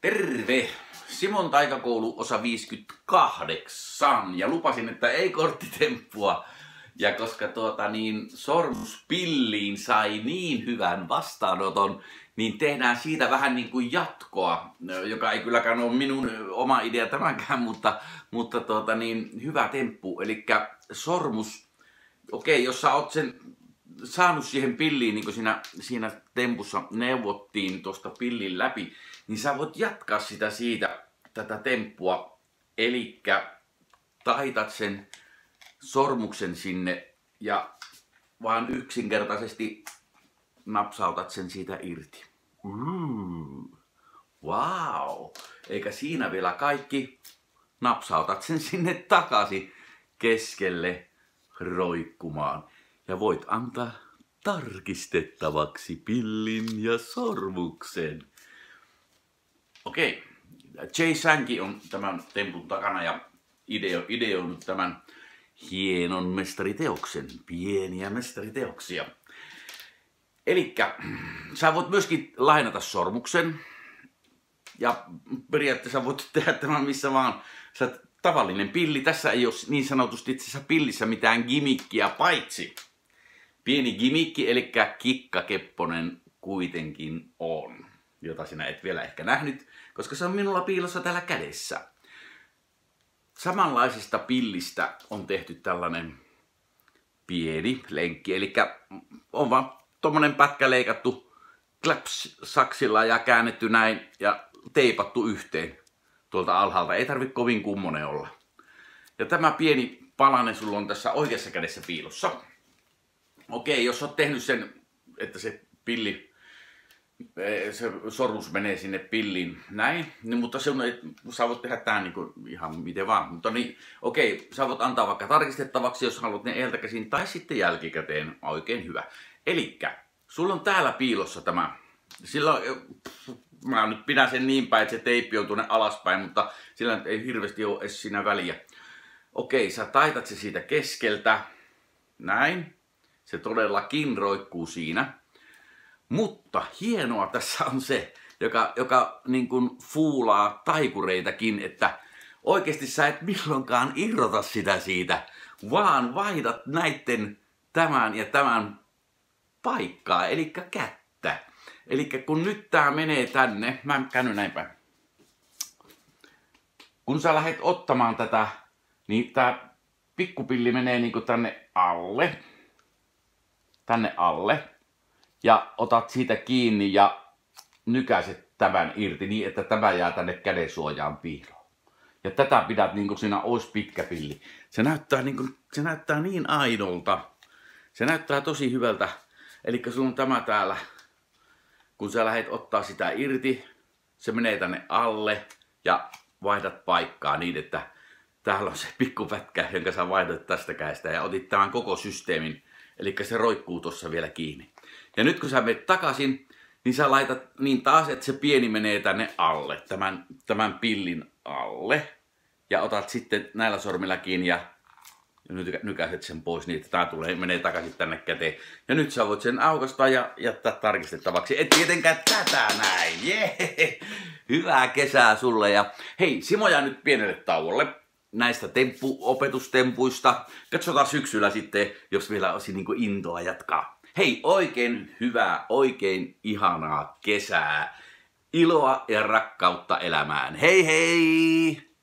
Terve! Simon taikakoulu osa 58 ja lupasin, että ei korttitemppua. Ja koska tuota niin sormuspilliin sai niin hyvän vastaanoton, niin tehdään siitä vähän niin kuin jatkoa, joka ei kylläkään ole minun oma idea tämänkään, mutta, mutta tuota niin, hyvä temppu. Eli sormus, okei, jos sä oot sen saanut siihen pilliin, niin kuin siinä, siinä tempussa neuvottiin tuosta pillin läpi, niin sä voit jatkaa sitä siitä, tätä temppua. Eli taitat sen sormuksen sinne ja vaan yksinkertaisesti napsautat sen siitä irti. Mm. Wow! Eikä siinä vielä kaikki. Napsautat sen sinne takaisin keskelle roikkumaan ja voit antaa tarkistettavaksi pillin ja sormuksen. Okei, Jay Sanki on tämän tempun takana ja ideo, ideoinut tämän hienon mestariteoksen, pieniä mestariteoksia. Eli sä voit myöskin lainata sormuksen ja periaatteessa voit tehdä tämän missä vaan. Sä tavallinen pilli. Tässä ei ole niin sanotusti itse pillissä mitään gimikkiä paitsi pieni gimikki, eli kikkakepponen kuitenkin on, jota sinä et vielä ehkä nähnyt, koska se on minulla piilossa täällä kädessä. Samanlaisesta pillistä on tehty tällainen pieni lenkki, eli on vaan tommonen pätkä leikattu klaps-saksilla ja käännetty näin ja teipattu yhteen tuolta alhaalta. Ei tarvi kovin kummonen olla. Ja tämä pieni palane sulla on tässä oikeassa kädessä piilossa. Okei, jos olet tehnyt sen, että se pilli, eh, se sormus menee sinne pilliin näin, niin, mutta se sä voit tehdä tämän niin kuin ihan miten vaan. Mutta niin, okei, sä voit antaa vaikka tarkistettavaksi, jos haluat ne edeltä käsin, tai sitten jälkikäteen, oikein hyvä. Elikkä, sulla on täällä piilossa tämä, silloin, mä nyt pidän sen niin päin, että se teippi on tuonne alaspäin, mutta sillä ei hirveästi ole edes siinä väliä. Okei, sä taitat se siitä keskeltä, näin, se todellakin roikkuu siinä. Mutta hienoa tässä on se, joka, joka niin kuin fuulaa taikureitakin, että oikeasti sä et milloinkaan irrota sitä siitä, vaan vaihdat näitten tämän ja tämän paikkaa, eli kättä. Eli kun nyt tää menee tänne, mä käännyn näin päin. Kun sä lähdet ottamaan tätä, niin tää pikkupilli menee niinku tänne alle tänne alle ja otat siitä kiinni ja nykäiset tämän irti niin, että tämä jää tänne kädensuojaan piiloon. Ja tätä pidät niin kuin siinä olisi pitkä pilli. Se näyttää niin, kuin, se näyttää niin aidolta. Se näyttää tosi hyvältä. Eli sulla on tämä täällä. Kun sä lähdet ottaa sitä irti, se menee tänne alle ja vaihdat paikkaa niin, että täällä on se pikkupätkä, jonka sä vaihdat tästä käistä ja otit tämän koko systeemin Eli se roikkuu tuossa vielä kiinni. Ja nyt kun sä menet takaisin, niin sä laitat niin taas, että se pieni menee tänne alle, tämän, tämän pillin alle. Ja otat sitten näillä sormilla kiinni ja nykäiset sen pois niin, että tämä tulee, menee takaisin tänne käteen. Ja nyt sä voit sen aukasta ja jättää tarkistettavaksi. Et tietenkään tätä näin. Jee! Hyvää kesää sulle ja hei, Simo jää nyt pienelle tauolle näistä temppu, opetustempuista. Katsotaan syksyllä sitten, jos vielä olisi niin kuin intoa jatkaa. Hei, oikein hyvää, oikein ihanaa kesää. Iloa ja rakkautta elämään. Hei hei!